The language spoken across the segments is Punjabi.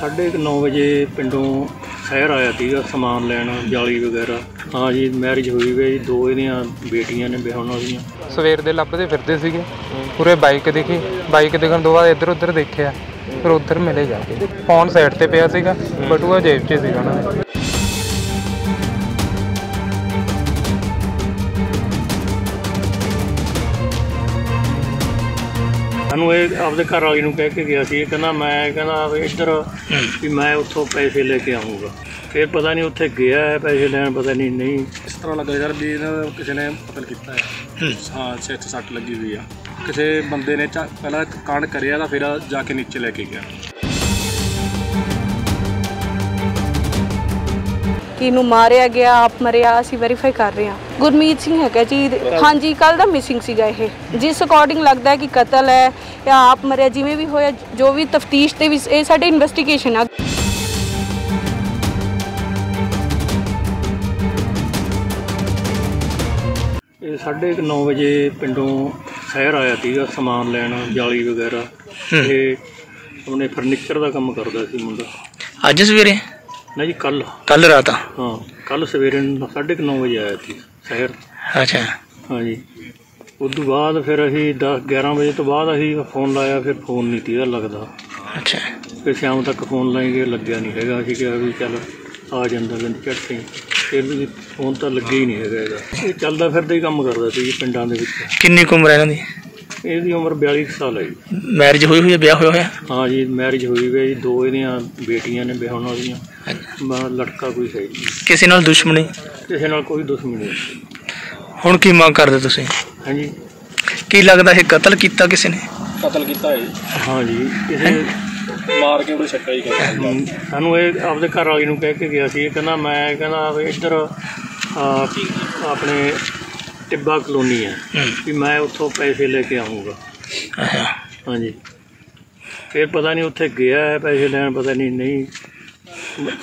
ਸਾਢੇ 9 ਵਜੇ ਪਿੰਡੋਂ ਸ਼ਹਿਰ ਆਇਆ ਸੀਗਾ ਸਮਾਨ ਲੈਣ ਜਾਲੀ ਵਗੈਰਾ। ਹਾਂ ਜੀ ਮੈਰਿਜ ਹੋਈ ਗਈ ਦੋ ਇਹਦੀਆਂ ਬੇਟੀਆਂ ਨੇ ਵਿਆਹਣ ਵਾਲੀਆਂ। ਸਵੇਰ ਦੇ ਲੱਭਦੇ ਫਿਰਦੇ ਸੀਗੇ। ਪੂਰੇ ਬਾਈਕ ਦੇਖੀ ਬਾਈਕ ਦੇਖਣ ਤੋਂ ਬਾਅਦ ਇੱਧਰ ਉੱਧਰ ਦੇਖਿਆ ਫਿਰ ਉੱਧਰ ਮਿਲੇ ਜਾ ਕੇ। ਫੋਨ ਸਾਈਡ ਤੇ ਪਿਆ ਸੀਗਾ ਬਟੂਆ ਜੇਬ 'ਚ ਸੀਗਾ ਨਾ ਸਾਨੂੰ ਇਹ ਆਪਦੇ ਘਰ ਵਾਲੀ ਨੂੰ ਕਹਿ ਕੇ ਗਿਆ ਸੀ ਇਹ ਕਹਿੰਦਾ ਮੈਂ ਕਹਿੰਦਾ ਵੀ ਇੱਧਰ ਵੀ ਮੈਂ ਉੱਥੋਂ ਪੈਸੇ ਲੈ ਕੇ ਆਉਂਗਾ ਫਿਰ ਪਤਾ ਨਹੀਂ ਉੱਥੇ ਗਿਆ ਹੈ ਪੈਸੇ ਲੈਣ ਪਤਾ ਨਹੀਂ ਨਹੀਂ। ਇਸ ਤਰ੍ਹਾਂ ਲੱਗਾ ਯਾਰ ਵੀ ਇਹਨਾਂ ਦਾ ਕਿਸੇ ਨੇ ਕਤਲ ਕੀਤਾ ਹੈ। ਹਾਂ। ਸਿਰ 'ਚ ਸੱਟ ਲੱਗੀ ਹੋਈ ਆ। ਕਿਸੇ ਬੰਦੇ ਨੇ ਚਾ- ਪਹਿਲਾਂ ਕਾਂਡ ਕਰਿਆ ਤਾਂ ਫਿਰ ਜਾ ਕੇ ਨੀਚੇ ਲੈ ਕੇ ਗਿਆ। ਕਿ ਨੂੰ ਮਾਰਿਆ ਗਿਆ ਆਪ ਮਰਿਆ ਅਸੀਂ ਵੈਰੀਫਾਈ ਕਰ ਰਹੇ ਹਾਂ। ਗੁਰਮੀਤ ਸਿੰਘ ਹੈਗਾ ਜੀ ਹਾਂਜੀ ਕੱਲ ਦਾ ਮਿਸਿੰਗ ਸੀਗਾ ਇਹ। ਜਿਸ ਅਕੋਰਡਿੰਗ ਲੱਗਦਾ ਹੈ ਕਿ ਕਤਲ ਹੈ ਜਾਂ ਆਪ ਮਰਿਆ ਜਿਵੇਂ ਵੀ ਹੋਇਆ ਜੋ ਵੀ ਤਫਤੀਸ਼ ਦੇ ਵਿੱਚ ਇਹ ਸਾਡੇ ਇਨਵੈਸਟੀਗੇਸ਼ਨ ਆ। ਇਹ ਸਾਢੇ ਕੁ ਨੌ ਵਜੇ ਪਿੰਡੋਂ ਸ਼ਹਿਰ ਆਇਆ ਸੀਗਾ ਸਮਾਨ ਲੈਣ ਜਾਲੀ ਵਗੈਰਾ। ਇਹ ਉਹਨੇ ਫਰਨੀਚਰ ਦਾ ਕੰਮ ਕਰਦਾ ਸੀ ਮੁੰਡਾ। ਅੱਜ ਸਵੇਰੇ? ਨਾ ਜੀ ਕੱਲ ਕੱਲ ਰਾਤ ਹਾਂ ਕੱਲ ਸਵੇਰੇ ਨੂੰ ਸਾਢੇ ਕੁ ਨੌ ਵਜੇ ਆਇਆ ਸੀ ਸ਼ਹਿਰ। ਅੱਛਾ। ਹਾਂਜੀ। ਉਸ ਤੋਂ ਬਾਅਦ ਫਿਰ ਅਸੀਂ 10 11 ਵਜੇ ਤੋਂ ਬਾਅਦ ਅਸੀਂ ਫੋਨ ਲਾਇਆ ਫਿਰ ਫੋਨ ਨਹੀਂ ਤੀਦਾ ਲੱਗਦਾ। ਅੱਛਾ। ਫਿਰ ਸ਼ਾਮ ਤੱਕ ਫੋਨ ਲਾਏਗੇ ਲੱਗਿਆ ਨਹੀਂ ਹੈਗਾ। ਅਸੀਂ ਕਿਹਾ ਵੀ ਚੱਲ ਆ ਜਾਂਦਾ ਬਿੰਦ ਝੱਟੇ ਫਿਰ ਵੀ ਫੋਨ ਤਾਂ ਲੱਗਿਆ ਹੀ ਨਹੀਂ ਹੈਗਾ ਇਹਦਾ। ਇਹ ਚੱਲਦਾ ਫਿਰਦਾ ਹੀ ਕੰਮ ਕਰਦਾ ਸੀ ਜੀ ਪਿੰਡਾਂ ਦੇ ਵਿੱਚ। ਕਿੰਨੀ ਕੁ ਉਮਰ ਹੈ ਇਹਨਾਂ ਦੀ? ਇਹਦੀ ਉਮਰ 42 ਕੁ ਸਾਲ ਹੈ ਜੀ। ਮੈਰਿਜ ਹੋਈ ਹੋਈ ਹੈ ਵਿਆਹ ਹੋਇਆ ਹੋਇਆ? ਹਾਂ ਜੀ ਮੈਰਿਜ ਹੋਈ ਵੀ ਹੈ ਜੀ। ਦੋ ਇਹਦੀਆਂ ਬੇਟੀਆਂ ਨੇ ਵਿਆਹੁਣ ਵਾਲੀਆਂ। ਬਾ ਲੜਕਾ ਕੋਈ ਹੈ ਜੀ ਕਿਸੇ ਨਾਲ ਦੁਸ਼ਮਣੀ? ਕਿਸੇ ਨਾਲ ਕੋਈ ਦੁਸ਼ਮਣੀ ਨਹੀਂ। ਹੁਣ ਕੀ ਮੰਗ ਕਰਦੇ ਤੁਸੀਂ? ਹਾਂਜੀ। ਕੀ ਲੱਗਦਾ ਇਹ ਕਤਲ ਕੀਤਾ ਕਿਸੇ ਨੇ? ਕਤਲ ਕੀਤਾ ਹੈ ਹਾਂ ਜੀ ਕਿਸੇ ਮਾਰ ਕੇ ਉਹਨੂੰ ਛੱਕਾ ਹੀ ਹਮ, ਸਾਨੂੰ ਇਹ ਆਪਦੇ ਘਰ ਵਾਲੀ ਨੂੰ ਕਹਿ ਕੇ ਗਿਆ ਸੀ ਇਹ ਕਹਿੰਦਾ ਮੈਂ ਕਹਿੰਦਾ ਵੀ ਇੱਧਰ ਆ, ਆਪਣੇ ਟਿੱਬਾ ਕਲੋਨੀ ਹੈ ਵੀ ਮੈਂ ਉੱਥੋਂ ਪੈਸੇ ਲੈ ਕੇ ਆਉਂਗਾ ਹਾਂਜੀ। ਫਿਰ ਪਤਾ ਨਹੀਂ ਉੱਥੇ ਗਿਆ ਹੈ ਪੈਸੇ ਲੈਣ ਪਤਾ ਨਹੀਂ ਨਹੀਂ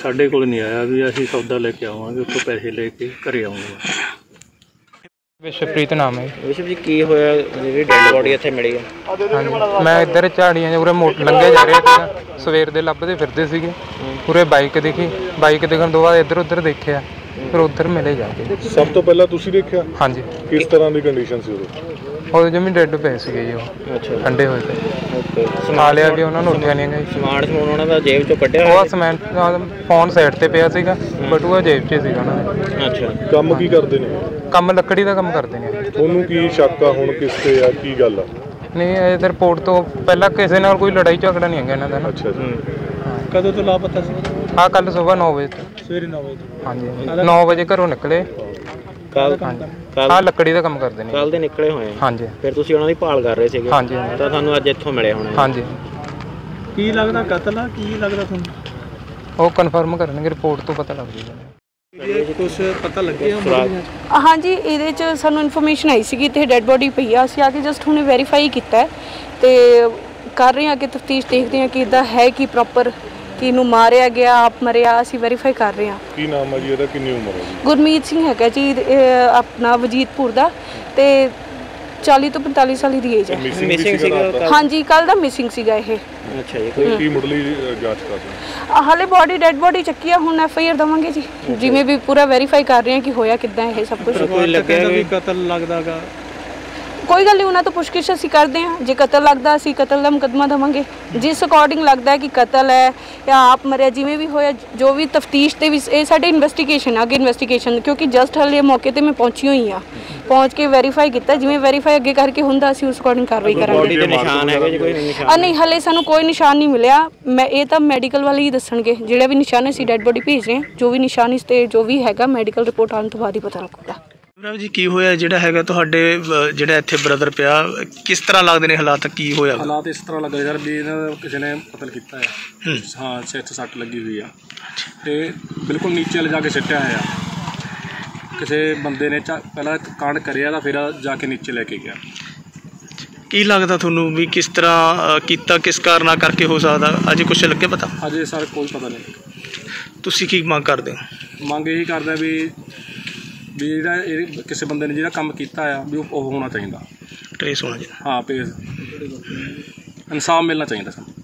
ਸਾਡੇ ਕੋਲ ਨਹੀਂ ਆਇਆ ਵੀ ਅਸੀਂ ਸੌਦਾ ਲੈ ਕੇ ਆਵਾਂਗੇ ਉੱਥੋਂ ਪੈਸੇ ਲੈ ਕੇ ਘਰੇ ਆਉਂਗਾ। ਵਿਸ਼ਵਪ੍ਰੀਤ ਨਾਮ ਹੈ। ਵਿਸ਼ਵ ਜੀ ਕੀ ਹੋਇਆ? ਜਿਹੜੀ ਡੈਡ ਬੋਡੀ ਇੱਥੇ ਮਿਲੀ ਹੈ। ਹਾਂਜੀ। ਮੈਂ ਇੱਧਰ ਝਾੜੀਆਂ 'ਚ ਉਰੇ ਮੋਟ ਲੰਘੇ ਜਾ ਰਿਹਾ ਸੀਗਾ। ਸਵੇਰ ਦੇ ਲੱਭਦੇ ਫਿਰਦੇ ਸੀਗੇ। ਪੂਰੇ ਬਾਈਕ ਦਿਖੀ। ਬਾਈਕ ਦਿਖਣ ਤੋਂ ਬਾਅਦ ਇੱਧਰ ਉੱਧਰ ਦੇਖਿਆ। ਫਿਰ ਉੱਧਰ ਮਿਲੇ ਜਾ ਕੇ। ਸਭ ਤੋਂ ਪਹਿਲਾਂ ਤੁਸੀਂ ਦੇਖਿਆ? ਹਾਂਜੀ। ਕਿਸ ਤਰ੍ਹਾਂ ਦੀ ਕੰਡੀਸ਼ਨ ਸੀ ਉਦੋਂ? ਉਹ ਜਮੀ ਡੈੱਡ ਪਏ ਸੀਗੇ ਜੀ ਉਹ ਅੱਛਾ ਠੰਡੇ ਹੋਏ ਤੇ। ਓਕੇ। ਖਾ ਲਿਆ ਵੀ ਉਹਨਾਂ ਨੂੰ ਉੱਠਿਆ ਨਹੀਂ ਗਈ ਸਮਾਨ ਸਮੂਨ ਉਹਨਾਂ ਦਾ ਜੇਬ ਚੋਂ ਕੱਢਿਆ ਉਹ ਸਮੈਂਟ ਫੋਨ ਸਾਈਡ ਤੇ ਪਿਆ ਸੀਗਾ ਬਟੂਆ ਜੇਬ 'ਚ ਸੀਗਾ ਉਹਨਾਂ ਦੇ? ਅੱਛਾ ਕੰਮ ਕੀ ਕਰਦੇ ਨੇ? ਕੰਮ ਲੱਕੜੀ ਦਾ ਕੰਮ ਕਰਦੇ ਨੇ। ਤੁਹਾਨੂੰ ਕੀ ਸ਼ੱਕ ਆ ਹੁਣ ਕਿਸ ਤੇ ਆ ਕੀ ਗੱਲ ਆ? ਨਹੀਂ ਇਹ ਰਿਪੋਰਟ ਤੋਂ ਪਹਿਲਾਂ ਕਿਸੇ ਨਾਲ ਕੋਈ ਲੜਾਈ ਝਗੜਾ ਨਹੀਂ ਹੈਗਾ ਇਹਨਾਂ ਦਾ ਨਾ। ਅੱਛਾ ਜੀ। ਕਦੋਂ ਤੋਂ ਲਾਪਤਾ ਸੀ? ਹਾਂ ਕੱਲ ਸਵੇਰ 9 ਵਜੇ ਤੋਂ। ਸਵੇਰੇ 9 ਵਜੇ ਹਾਂਜੀ 9 ਵਜੇ ਘਰੋਂ ਨਿਕਲੇ। ਕੱਲ ਲੱਕੜੀ ਦਾ ਕੰਮ ਕਰਦੇ ਨੇ। ਕੱਲ ਦੇ ਨਿਕਲੇ ਹੋਏ ਆ। ਹਾਂਜੀ। ਫਿਰ ਤੁਸੀਂ ਉਹਨਾਂ ਦੀ ਭਾਲ ਕਰ ਰਹੇ ਸੀਗੇ। ਹਾਂਜੀ। ਤਾਂ ਤੁਹਾਨੂੰ ਅੱਜ ਇੱਥੋਂ ਮਿਲੇ ਹੋਣੇ। ਹਾਂਜੀ। ਕੀ ਲੱਗਦਾ ਕਤਲ ਆ? ਕੀ ਲੱਗਦਾ ਤੁਹਾਨੂੰ? ਉਹ ਕਨਫਰਮ ਕਰਨਗੇ ਰਿਪੋਰਟ ਤੋਂ ਪਤਾ ਲੱਗ ਜੂਗਾ ਕੁਝ ਪਤਾ ਲੱਗਿਆ ਸੁਰਾਗ ਹਾਂਜੀ ਇਹਦੇ ਚ ਸਾਨੂੰ ਇਨਫੋਰਮੇਸ਼ਨ ਆਈ ਸੀਗੀ ਤੇ ਡੈੱਡ ਬੋਡੀ ਪਈ ਆ। ਅਸੀਂ ਆ ਕੇ ਜਸਟ ਹੁਣੇ ਵੈਰੀਫਾਈ ਕੀਤਾ ਹੈ ਤੇ ਕਰ ਰਹੇ ਹਾਂ ਕਿ ਤਫਤੀਸ਼ ਦੇਖਦੇ ਹਾਂ ਕਿ ਇਦਾਂ ਹੈ ਕਿ ਪ੍ਰੋਪਰ ਕਿ ਨੂੰ ਮਾਰਿਆ ਗਿਆ ਆਪ ਮਰਿਆ ਅਸੀਂ ਵੈਰੀਫਾਈ ਕਰ ਰਹੇ ਹਾਂ। ਕੀ ਨਾਮ ਆ ਜੀ ਇਹਦਾ? ਕਿੰਨੀ ਉਮਰ ਹੈ ਜੀ? ਗੁਰਮੀਤ ਸਿੰਘ ਹੈਗਾ ਜੀ ਇਹ ਆਪਣਾ ਵਜੀਦਪੁਰ ਦਾ ਤੇ 40 ਤੋਂ 45 ਸਾਲ ਦੀ ਏਜ ਹੈ। ਮਿਸਿੰਗ ਸੀਗਾ। ਹਾਂਜੀ ਕੱਲ ਦਾ ਮਿਸਿੰਗ ਸੀਗਾ ਇਹ। ਅੱਛਾ ਜੀ ਕੋਈ ਕੀ ਮੁੱਢਲੀ ਜਾਂਚ ਕਰ ਰਹੇ ਹਾਲੇ ਬੋਡੀ ਡੈੱਡ ਬੋਡੀ ਚੱਕੀ ਆ ਹੁਣ ਐਫ ਆਈ ਆਰ ਦਵਾਂਗੇ ਜੀ। ਜਿਵੇਂ ਵੀ ਪੂਰਾ ਵੈਰੀਫਾਈ ਕਰ ਰਹੇ ਹਾਂ ਕਿ ਹੋਇਆ ਕਿੱਦਾਂ ਇਹ ਸਭ ਕੁਝ ਕੋਈ ਲੱਗਿਆ ਵੀ ਕਤਲ ਲੱਗਦਾਗਾ। ਕੋਈ ਗੱਲ ਨਹੀਂ ਉਹਨਾਂ ਤੋਂ ਪੁੱਛਗਿੱਛ ਅਸੀਂ ਕਰਦੇ ਹਾਂ। ਜੇ ਕਤਲ ਲੱਗਦਾ ਅਸੀਂ ਕਤਲ ਦਾ ਮੁਕੱਦਮਾ ਦਵਾਂਗੇ। ਜਿਸ ਅਕੋਰਡਿੰਗ ਲੱਗਦਾ ਹੈ ਕਿ ਕਤਲ ਹੈ ਜਾਂ ਆਪ ਮਰਿਆ ਜਿਵੇਂ ਵੀ ਹੋਇਆ ਜੋ ਵੀ ਤਫਤੀਸ਼ ਦੇ ਵਿੱਚ ਇਹ ਸਾਡੇ ਇਨਵੈਸਟੀਗੇਸ਼ਨ ਆ ਅੱਗੇ ਇਨਵੈਸਟੀਗੇਸ਼ਨ ਕਿਉਂਕਿ ਜਸਟ ਹਲੇ ਮੌਕੇ ਤੇ ਮੈਂ ਪਹੁੰਚੀ ਹੋਈ ਆ ਪਹੁੰਚ ਕੇ ਵੈਰੀਫਾਈ ਕੀਤਾ ਜਿਵੇਂ ਵੈਰੀਫਾਈ ਅੱਗੇ ਕਰਕੇ ਹੁੰਦਾ ਅਸੀਂ ਉਸ ਅਕੋਰਡਿੰਗ ਕਾਰਵਾਈ ਬੋਡੀ ਕਰਾਂਗੇ। ਤੇ ਨਿਸ਼ਾਨ ਹੈਗੇ ਜੀ ਕੋਈ ਨਿਸ਼ਾਨ ਆ ਨਹੀਂ ਹਲੇ ਸਾਨੂੰ ਕੋਈ ਨਿਸ਼ਾਨ ਨਹੀਂ ਮਿਲਿਆ। ਮੈਂ ਇਹ ਤਾਂ ਮੈਡੀਕਲ ਵਾਲੇ ਹੀ ਦੱਸਣਗੇ। ਜਿਹੜਾ ਵੀ ਨਿਸ਼ਾਨ ਅਸੀਂ ਡੈੱਡ ਬੋਡੀ ਭੇਜ ਰਹੇ ਹਾਂ ਜੋ ਵੀ ਨਿਸ਼ਾਨ ਇਸ ਤੇ ਜੋ ਵੀ ਹੈਗਾ ਮੈਡੀਕਲ ਰਿਪੋਰਟ ਆਉਣ ਤੋਂ ਬਾਅਦ ਹੀ ਪਤਾ ਲੱਗੂਗਾ। ਰਾਮ ਜੀ ਕੀ ਹੋਇਆ? ਜਿਹੜਾ ਹੈਗਾ ਤੁਹਾਡੇ ਜਿਹੜਾ ਇੱਥੇ ਬ੍ਰਦਰ ਪਿਆ ਕਿਸ ਤਰ੍ਹਾਂ ਲੱਗਦੇ ਨੇ ਹਾਲਾਤ? ਕੀ ਹੋਇਆ? ਹਾਲਾਤ ਇਸ ਤਰ੍ਹਾਂ ਲੱਗਾ ਯਾਰ ਵੀ ਇਹਨਾਂ ਦਾ ਕਿਸੇ ਨੇ ਕਤਲ ਕੀਤਾ ਹੈ। ਹਾਂ ਸਿਰ 'ਚ ਸੱਟ ਲੱਗੀ ਹੋਈ ਆ। ਤੇ ਬਿਲਕੁਲ ਨੀਚੇ ਲਿਜਾ ਕੇ ਸਿੱਟਿਆ ਹੋਇਆ। ਕਿਸੇ ਬੰਦੇ ਨੇ ਪਹਿਲਾਂ ਕਾਂਡ ਕਰਿਆ ਤਾਂ ਫਿਰ ਜਾ ਕੇ ਨੀਚੇ ਲੈ ਕੇ ਗਿਆ। ਕੀ ਲੱਗਦਾ ਤੁਹਾਨੂੰ ਵੀ ਕਿਸ ਤਰ੍ਹਾਂ ਕੀਤਾ ਕਿਸ ਕਾਰਨਾ ਕਰਕੇ ਹੋ ਸਕਦਾ? ਅਜੇ ਕੁਝ ਲੱਗੇ ਪਤਾ? ਅਜੇ ਸਰ ਕੋਈ ਪਤਾ ਨਹੀਂ। ਤੁਸੀਂ ਕੀ ਮੰਗ ਕਰਦੇ ਹੋ? ਮੰਗ ਇਹੀ ਕਰਦਾ ਵੀ ਵੀ ਜਿਹੜਾ ਇਹ ਕਿਸੇ ਬੰਦੇ ਨੇ ਜਿਹੜਾ ਕੰਮ ਕੀਤਾ ਆ ਵੀ ਉਹ ਹੋਣਾ ਚਾਹੀਦਾ। ਟ੍ਰੇਸ ਹੋਣਾ ਚਾਹੀਦਾ। ਹਾਂ ਪੇ ਇਨਸਾਫ ਮਿਲਣਾ ਚਾਹੀਦਾ ਸਾਨੂੰ।